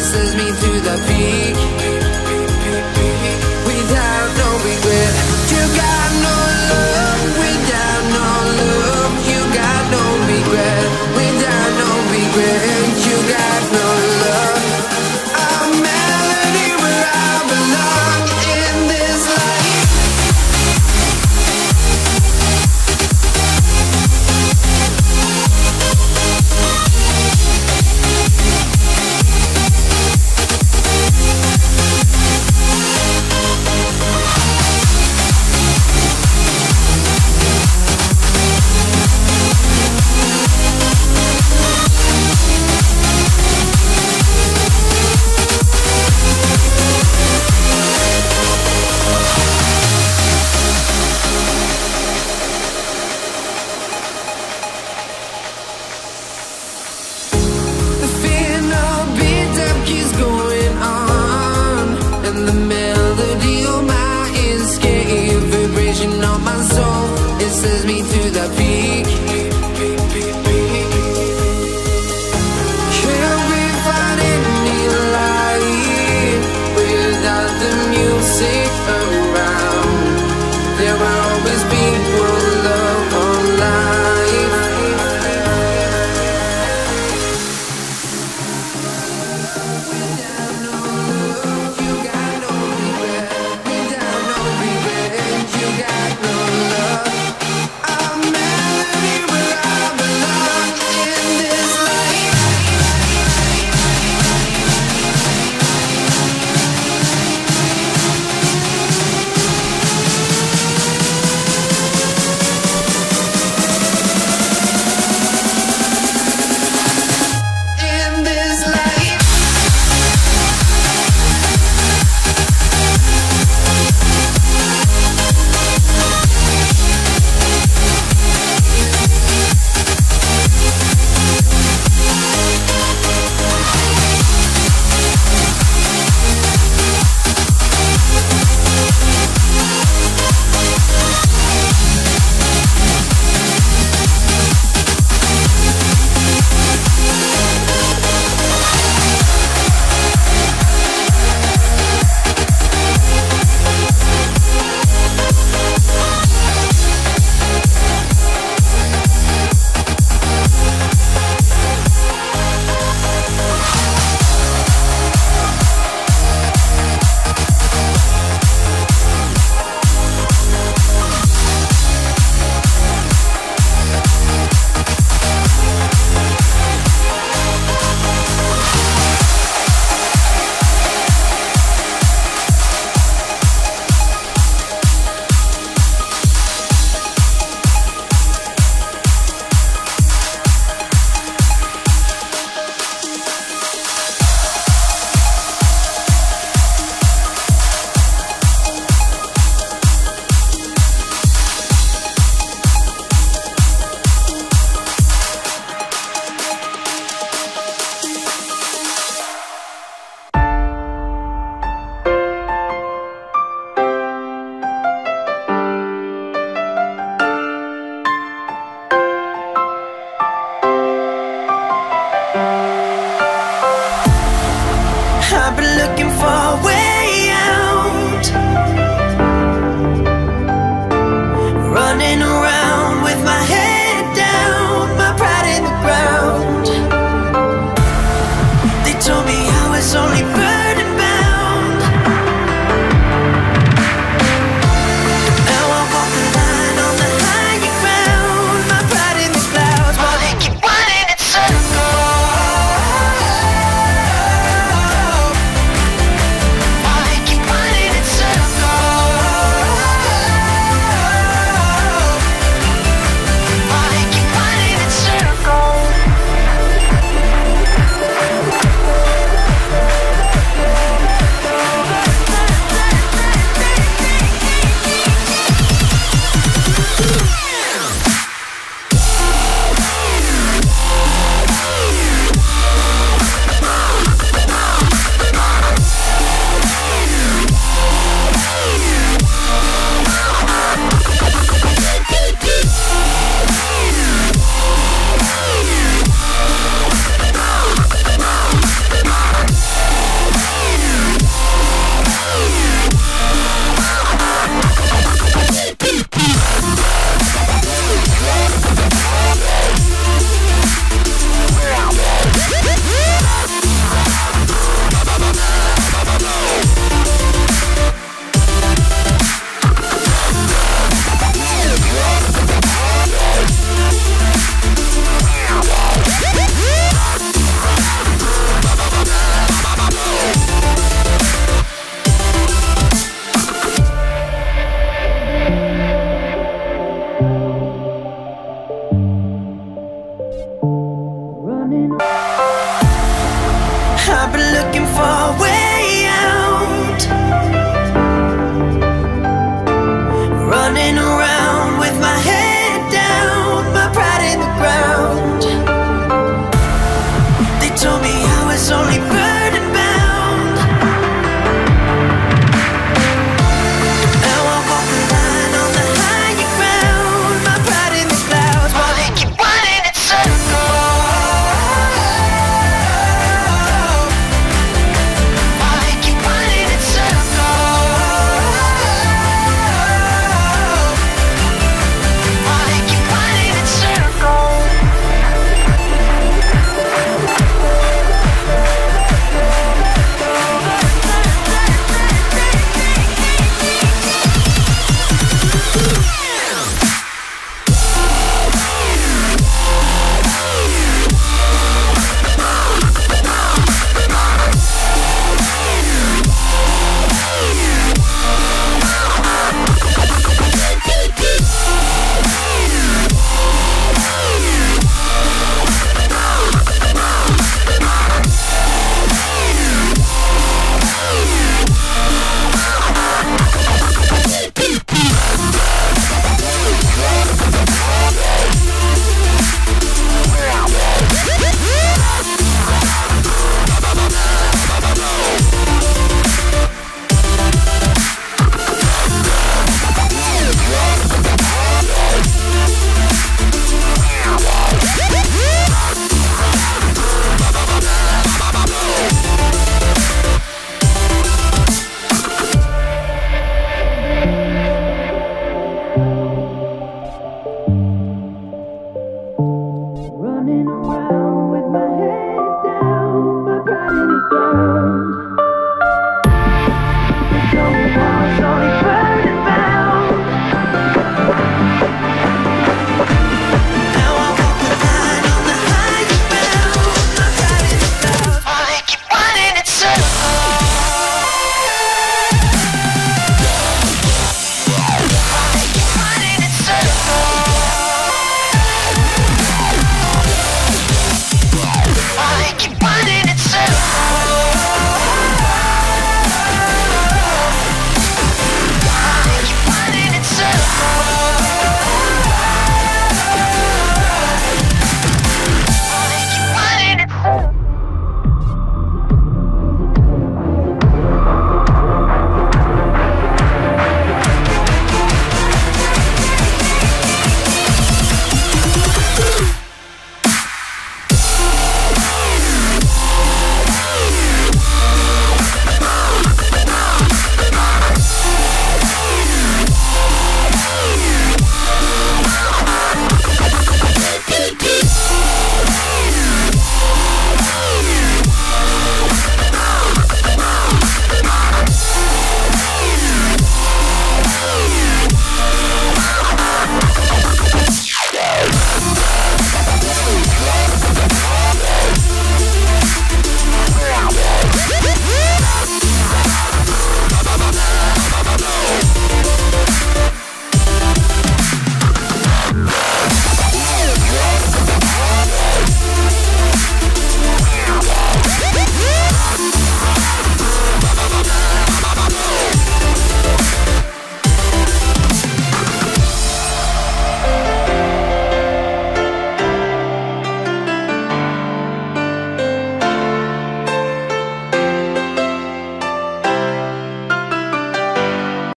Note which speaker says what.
Speaker 1: kisses me through the peace.